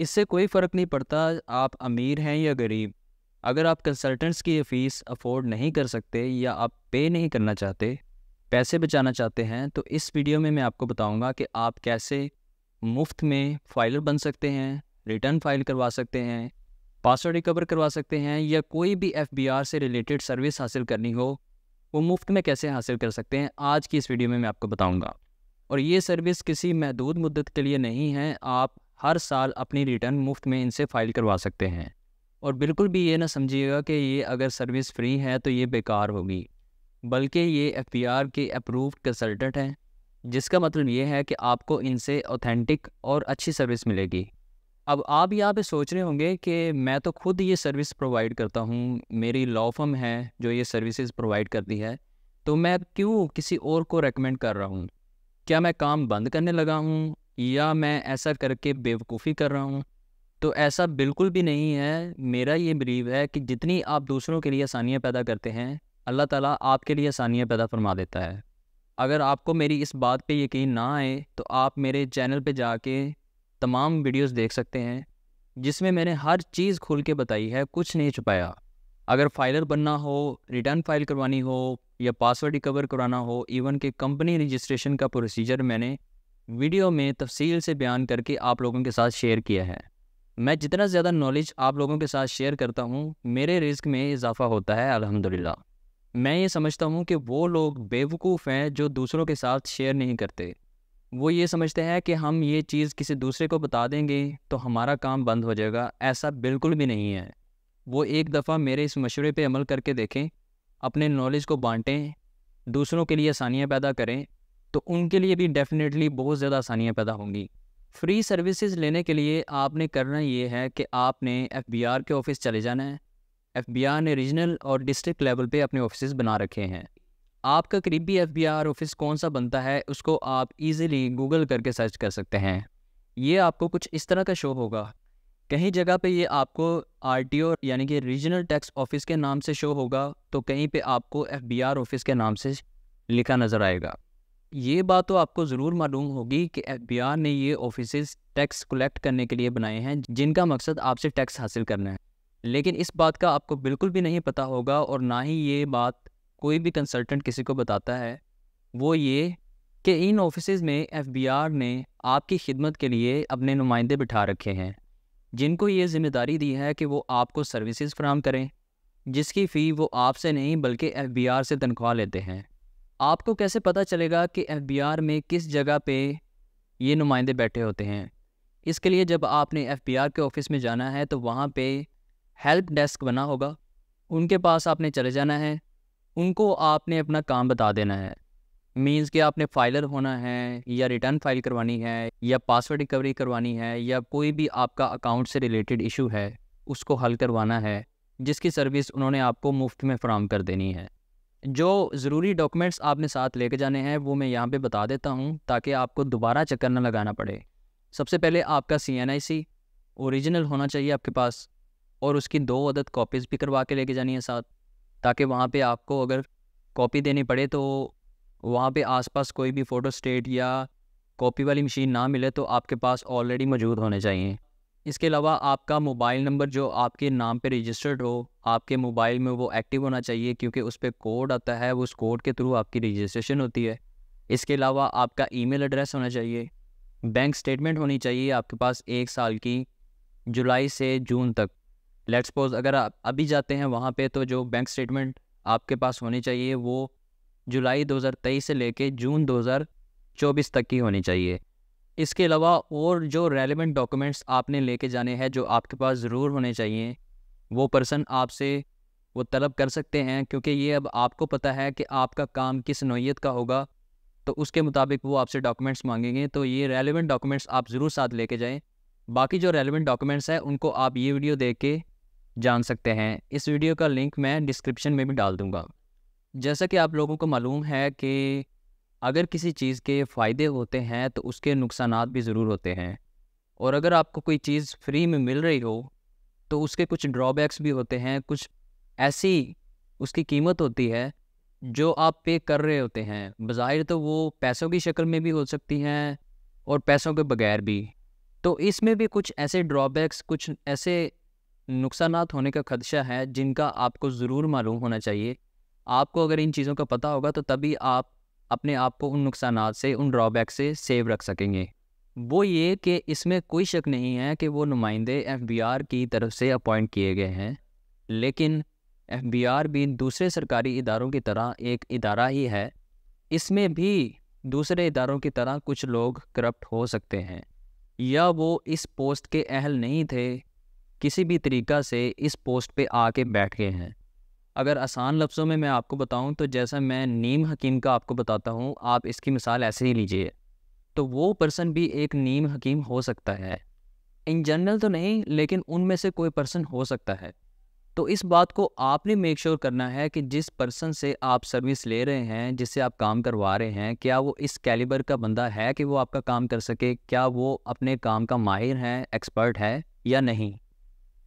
इससे कोई फ़र्क नहीं पड़ता, आप अमीर हैं या गरीब। अगर आप कंसल्टेंट्स की फ़ीस अफोर्ड नहीं कर सकते या आप पे नहीं करना चाहते, पैसे बचाना चाहते हैं तो इस वीडियो में मैं आपको बताऊँगा कि आप कैसे मुफ़्त में फाइलर बन सकते हैं रिटर्न फ़ाइल करवा सकते हैं पासवर्ड रिकवर करवा सकते हैं या कोई भी एफबीआर से रिलेटेड सर्विस हासिल करनी हो, वो मुफ़्त में कैसे हासिल कर सकते हैं, आज की इस वीडियो में मैं आपको बताऊँगा। और ये सर्विस किसी महदूद मुद्दत के लिए नहीं है, आप हर साल अपनी रिटर्न मुफ़्त में इनसे फ़ाइल करवा सकते हैं। और बिल्कुल भी ये ना समझिएगा कि ये अगर सर्विस फ्री है तो ये बेकार होगी। बल्कि ये एफ़ के अप्रूव्ड कंसल्टेंट हैं, जिसका मतलब ये है कि आपको इनसे ऑथेंटिक और अच्छी सर्विस मिलेगी। अब आप यहाँ पे सोच रहे होंगे कि मैं तो खुद ये सर्विस प्रोवाइड करता हूँ, मेरी लॉ फर्म है जो ये सर्विसेज़ प्रोवाइड करती है तो मैं क्यों किसी और को रेकमेंड कर रहा हूँ? क्या मैं काम बंद करने लगा हूँ? या मैं ऐसा करके बेवकूफ़ी कर रहा हूँ? तो ऐसा बिल्कुल भी नहीं है। मेरा ये बिलीव है कि जितनी आप दूसरों के लिए आसानियाँ पैदा करते हैं, अल्लाह ताला आपके लिए आसानियाँ पैदा फरमा देता है। अगर आपको मेरी इस बात पे यकीन ना आए तो आप मेरे चैनल पे जाके तमाम वीडियोस देख सकते हैं, जिसमें मैंने हर चीज़ खोल के बताई है, कुछ नहीं छुपाया। अगर फाइलर बनना हो, रिटर्न फ़ाइल करवानी हो, या पासवर्ड रिकवर कराना हो, इवन के कंपनी रजिस्ट्रेशन का प्रोसीजर मैंने वीडियो में तफसील से बयान करके आप लोगों के साथ शेयर किया है। मैं जितना ज़्यादा नॉलेज आप लोगों के साथ शेयर करता हूँ, मेरे रिस्क में इजाफा होता है, अल्हम्दुलिल्लाह। मैं ये समझता हूँ कि वो लोग बेवकूफ़ हैं जो दूसरों के साथ शेयर नहीं करते। वो ये समझते हैं कि हम ये चीज़ किसी दूसरे को बता देंगे तो हमारा काम बंद हो जाएगा, ऐसा बिल्कुल भी नहीं है। वो एक दफ़ा मेरे इस मशवरे पे अमल करके देखें, अपने नॉलेज को बांटें, दूसरों के लिए आसानियाँ पैदा करें तो उनके लिए भी डेफ़िनेटली बहुत ज़्यादा आसानियाँ पैदा होंगी। फ्री सर्विसेज़ लेने के लिए आपने करना ये है कि आपने एफबीआर के ऑफ़िस चले जाना है। एफबीआर ने रीजनल और डिस्ट्रिक्ट लेवल पे अपने ऑफ़िस बना रखे हैं। आपका करीबी एफबीआर ऑफ़िस कौन सा बनता है, उसको आप इजीली गूगल करके सर्च कर सकते हैं। ये आपको कुछ इस तरह का शो होगा। कहीं जगह पे ये आपको आर यानी कि रीजनल टैक्स ऑफ़िस के नाम से शो होगा तो कहीं पे आपको एफबीआर ऑफ़िस के नाम से लिखा नज़र आएगा। ये बात तो आपको ज़रूर मालूम होगी कि एफबीआर ने ये ऑफ़िस टैक्स कलेक्ट करने के लिए बनाए हैं, जिनका मकसद आपसे टैक्स हासिल करना है। लेकिन इस बात का आपको बिल्कुल भी नहीं पता होगा और ना ही ये बात कोई भी कंसल्टेंट किसी को बताता है। वो ये कि इन ऑफ़िस में एफबीआर ने आपकी खिदमत के लिए अपने नुमाइंदे बिठा रखे हैं, जिनको ये ज़िम्मेदारी दी है कि वो आपको सर्विसेज़ फ्राहम करें, जिसकी फ़ी वो आपसे नहीं बल्कि एफबीआर से तनख्वाह लेते हैं। आपको कैसे पता चलेगा कि एफबीआर में किस जगह पे ये नुमाइंदे बैठे होते हैं? इसके लिए जब आपने एफबीआर के ऑफ़िस में जाना है तो वहाँ पे हेल्प डेस्क बना होगा। उनके पास आपने चले जाना है। उनको आपने अपना काम बता देना है। मीन्स कि आपने फाइलर होना है, या रिटर्न फ़ाइल करवानी है, या पासवर्ड रिकवरी करवानी है, या कोई भी आपका अकाउंट से रिलेटेड इशू है, उसको हल करवाना है, जिसकी सर्विस उन्होंने आपको मुफ़्त में फ़राम कर देनी है। जो ज़रूरी डॉक्यूमेंट्स आपने साथ लेके जाने हैं, वो मैं यहाँ पे बता देता हूँ, ताकि आपको दोबारा चक्कर न लगाना पड़े। सबसे पहले आपका सी एन आई सी ओरिजिनल होना चाहिए आपके पास, और उसकी दो अदद कॉपीज़ भी करवा के लेके जानी है साथ, ताकि वहाँ पे आपको अगर कॉपी देनी पड़े तो वहाँ पे आसपास कोई भी फ़ोटो, स्टेट या कॉपी वाली मशीन ना मिले तो आपके पास ऑलरेडी मौजूद होने चाहिए। इसके अलावा आपका मोबाइल नंबर जो आपके नाम पे रजिस्टर्ड हो, आपके मोबाइल में वो एक्टिव होना चाहिए क्योंकि उस पर कोड आता है उस कोड के थ्रू आपकी रजिस्ट्रेशन होती है। इसके अलावा आपका ईमेल एड्रेस होना चाहिए। बैंक स्टेटमेंट होनी चाहिए आपके पास एक साल की, जुलाई से जून तक। लेट सपोज़ अगर आप अभी जाते हैं वहाँ पे तो जो बैंक स्टेटमेंट आपके पास होनी चाहिए वो जुलाई 2023 से लेके जून 2024 तक की होनी चाहिए। इसके अलावा और जो रेलिवेंट डॉक्यूमेंट्स आपने लेके जाने हैं, जो आपके पास ज़रूर होने चाहिए, वो पर्सन आपसे वो तलब कर सकते हैं, क्योंकि ये अब आपको पता है कि आपका काम किस नोयत का होगा तो उसके मुताबिक वो आपसे डॉक्यूमेंट्स मांगेंगे तो ये रेलिवेंट डॉक्यूमेंट्स आप ज़रूर साथ लेके जाएँ। बाकी जो रेलिवेंट डॉक्यूमेंट्स हैं, उनको आप ये वीडियो देख के जान सकते हैं। इस वीडियो का लिंक मैं डिस्क्रिप्शन में भी डाल दूँगा। जैसा कि आप लोगों को मालूम है कि अगर किसी चीज़ के फ़ायदे होते हैं तो उसके नुकसान भी ज़रूर होते हैं। और अगर आपको कोई चीज़ फ्री में मिल रही हो तो उसके कुछ ड्रॉबैक्स भी होते हैं, कुछ ऐसी उसकी कीमत होती है, जो आप पे कर रहे होते हैं। बज़ाहिर तो वो पैसों की शक्ल में भी हो सकती हैं, और पैसों के बगैर भी। तो इसमें भी कुछ ऐसे ड्रॉबैक्स, कुछ ऐसे नुकसान होने का खदशा है, जिनका आपको ज़रूर मालूम होना चाहिए। आपको अगर इन चीज़ों का पता होगा तो तभी आप अपने आप को उन नुकसान से, उन ड्रॉबैक से सेव रख सकेंगे। वो ये कि इसमें कोई शक नहीं है कि वो नुमाइंदे एफबीआर की तरफ़ से अपॉइंट किए गए हैं। लेकिन एफबीआर भी दूसरे सरकारी इदारों की तरह एक इदारा ही है। इसमें भी दूसरे इदारों की तरह कुछ लोग करप्ट हो सकते हैं। या वो इस पोस्ट के अहल नहीं थे, किसी भी तरीक़ा से इस पोस्ट पे आके बैठ गए हैं। अगर आसान लफ्ज़ों में मैं आपको बताऊँ तो जैसा मैं नीम हकीम का आपको बताता हूँ, आप इसकी मिसाल ऐसे ही लीजिए। तो वो पर्सन भी एक नीम हकीम हो सकता है। इन जनरल तो नहीं, लेकिन उनमें से कोई पर्सन हो सकता है। तो इस बात को आपने मेक श्योर sure करना है कि जिस पर्सन से आप सर्विस ले रहे हैं, जिससे आप काम करवा रहे हैं, क्या वो इस कैलिबर का बंदा है कि वो आपका काम कर सके? क्या वो अपने काम का माहिर है, एक्सपर्ट है या नहीं?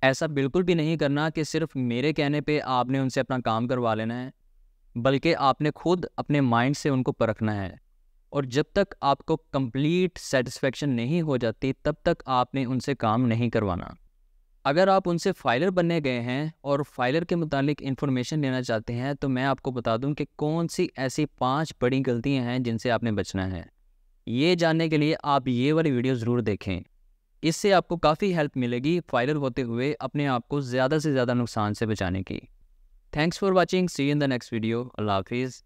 ऐसा बिल्कुल भी नहीं करना कि सिर्फ़ मेरे कहने पे आपने उनसे अपना काम करवा लेना है, बल्कि आपने खुद अपने माइंड से उनको परखना है। और जब तक आपको कंप्लीट सेटिस्फेक्शन नहीं हो जाती, तब तक आपने उनसे काम नहीं करवाना। अगर आप उनसे फाइलर बनने गए हैं और फाइलर के मुतालिक इन्फॉर्मेशन लेना चाहते हैं तो मैं आपको बता दूँ कि कौन सी ऐसी पाँच बड़ी गलतियाँ हैं जिनसे आपने बचना है। ये जानने के लिए आप ये वाली वीडियो ज़रूर देखें। इससे आपको काफ़ी हेल्प मिलेगी फाइलर होते हुए अपने आप को ज़्यादा से ज़्यादा नुकसान से बचाने की। Thanks for watching see in the next video अल्लाह हाफिज़